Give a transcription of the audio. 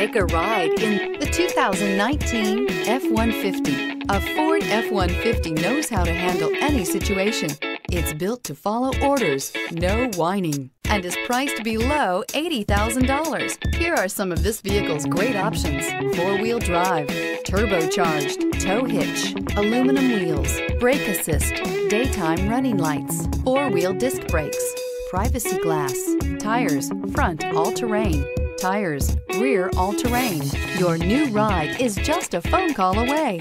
Take a ride in the 2019 F-150. A Ford F-150 knows how to handle any situation. It's built to follow orders, no whining, and is priced below $80,000. Here are some of this vehicle's great options. Four-wheel drive, turbocharged, tow hitch, aluminum wheels, brake assist, daytime running lights, four-wheel disc brakes, privacy glass, tires, front all-terrain, tires, rear all-terrain. Your new ride is just a phone call away.